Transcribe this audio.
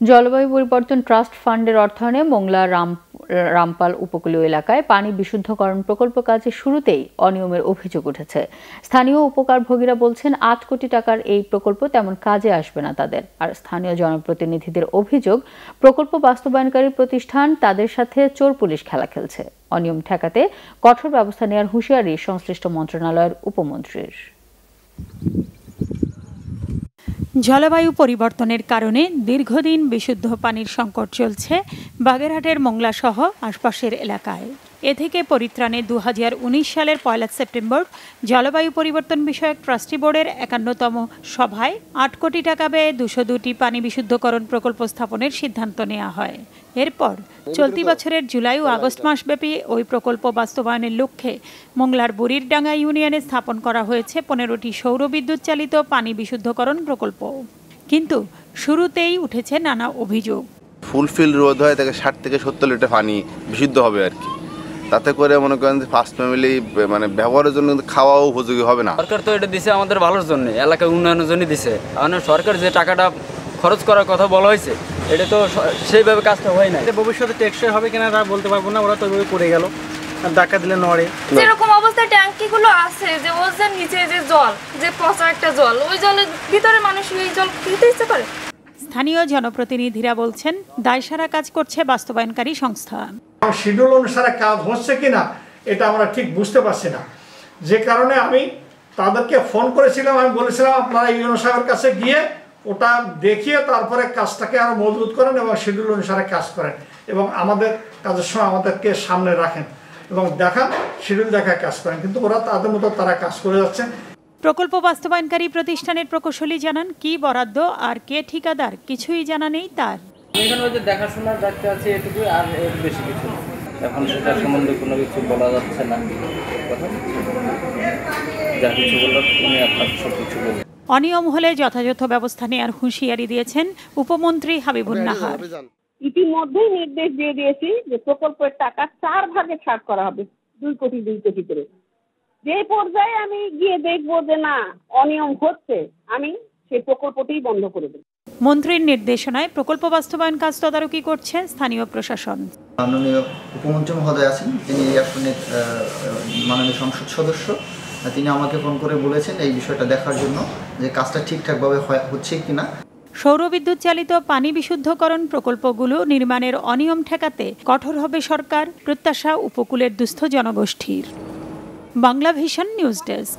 জলবায়ু পরিবর্তন ট্রাস্ট ফান্ডের অর্থায়নে মোংলা, রাম, রামপাল উপকূলীয় এলাকায় পানি বিশুদ্ধকরণ প্রকল্প কাজের শুরুতেই অনিয়মের অভিযোগ উঠেছে। স্থানীয় উপকারভোগীরা বলছেন, আট কোটি টাকার এই প্রকল্প তেমন কাজে আসবে না তাদের। আর স্থানীয় জনপ্রতিনিধিদের অভিযোগ, প্রকল্প বাস্তবায়নকারী প্রতিষ্ঠান তাদের সাথে চোর পুলিশ খেলা খেলছে। অনিয়ম ঠেকাতে কঠোর ব্যবস্থা নেওয়ার হুঁশিয়ারি সংশ্লিষ্ট মন্ত্রণালয়ের উপমন্ত্রীর। জলবায়ু পরিবর্তনের কারণে দীর্ঘদিন বিশুদ্ধ পানির সংকট চলছে বাগেরহাটের মোংলাসহ আশপাশের এলাকায়। এ থেকে পরিত্রাণে দু হাজার উনিশ সালের পয়লা সেপ্টেম্বর জলবায়ু পরিবর্তন বিষয়ক ট্রাস্টি বোর্ডের একান্নতম সভায় আট কোটি টাকা ব্যয়ে দুশো দুটি পানি বিশুদ্ধকরণ প্রকল্প স্থাপনের সিদ্ধান্ত নেওয়া হয়। এরপর চলতি বছরের জুলাই ও আগস্ট মাসব্যাপী ওই প্রকল্প বাস্তবায়নের লক্ষ্যে মোংলার বুড়িরডাঙ্গা ইউনিয়নে স্থাপন করা হয়েছে পনেরোটি সৌর বিদ্যুৎ চালিত পানি বিশুদ্ধকরণ প্রকল্প। কিন্তু শুরুতেই উঠেছে নানা অভিযোগ। ফুলফিল রোধ হয় তাকে ষাট থেকে সত্তর লিটার পানি বিশুদ্ধ হবে আর কি। তাতে করে মনে করেন যে ফার্স্ট ফ্যামিলি মানে ব্যবহারের জন্য খাওয়াও উপযোগী হবে না। সরকার তো এটা দিছে আমাদের ভালোর জন্য এলাকার উন্নয়নের জন্য দিছে। মানে সরকার যে টাকাটা খরচ করার কথা বলা হয়েছে এটা তো সেইভাবে কাজটা হয় না এটা ভবিষ্যতে টেকসই হবে কিনা তা বলতে পারব না ওরা তো ওইভাবে করে গেল। আর ধাক্কা দিলে নড়ে। যেরকম অবস্থায় ট্যাঙ্কি গুলো আছে যে ওর যে নিচে যে জল যে পচা একটা জল ওই জলের ভিতরে মানুষ এই জল খেতে ইচ্ছে করে। স্থানীয় জনপ্রতিনিধিরা বলছেন দায়সারা কাজ করছে বাস্তবায়নকারী সংস্থা। শিডিউল অনুসারে কাজ হচ্ছে কিনা এটা আমরা ঠিক বুঝতে পারছি না। যে কারণে আমি তাদেরকে ফোন করেছিলাম আমি বলেছিলাম আপনারা ইউনো সাহেবের কাছে গিয়ে ওটা দেখিয়ে তারপরে কাজটাকে আরও মজবুত করেন এবং শিডিউল অনুসারে কাজ করেন এবং আমাদের কাজের সময় আমাদেরকে সামনে রাখেন এবং দেখান শিডিউল দেখায় কাজ করেন। কিন্তু ওরা তাদের মতো তারা কাজ করে যাচ্ছে। প্রকল্প বাস্তবায়নকারী প্রতিষ্ঠানের প্রকৌশলী জানান কি বরাদ্দ আর কে ঠিকাদার কিছুই জানা নেই তার। এখানে ওই যে দেখাশোনার দায়িত্ব আছে এটুকু আর এর বেশি কিছু এখন সেটা সম্বন্ধে কোনো কিছু বলা যাচ্ছে না। কথা যা কিছু বলল উনি আপনার সব কিছু বলবেন অনিয়ম হলে যথাযথ ব্যবস্থা নেওয়ার হুঁশিয়ারি দিয়েছেন উপমন্ত্রী হাবিবুল নাহার। ইতিমধ্যেই নির্দেশ দিয়ে দিয়েছি যে প্রকল্পের টাকা চার ভাগে ছাড় করা হবে দুই কোটি দুই কোটি করে। যে পর্যায়ে আমি গিয়ে দেখব যে না অনিয়ম হচ্ছে আমি সেই প্রকল্পটি বন্ধ করে দেবো। মন্ত্রীর নির্দেশনায় প্রকল্প বাস্তবায়ন কাজ তদারকি করছে স্থানীয় প্রশাসন। মাননীয় উপমন্ত্রী মহোদয় আছেন তিনি আসনের মাননীয় সংসদ সদস্য। তিনি আমাকে ফোন করে বলেছেন এই বিষয়টা দেখার জন্য যে কাজটা ঠিকঠাকভাবে হচ্ছে কিনা। সৌরবিদ্যুৎ চালিত পানি বিশুদ্ধকরণ প্রকল্পগুলো নির্মাণের অনিয়ম ঠেকাতে কঠোর হবে সরকার প্রত্যাশা উপকূলের দুস্থ জনগোষ্ঠীর। Bangla vision news desk.